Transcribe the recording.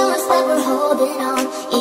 feeling stuck, we're holding on.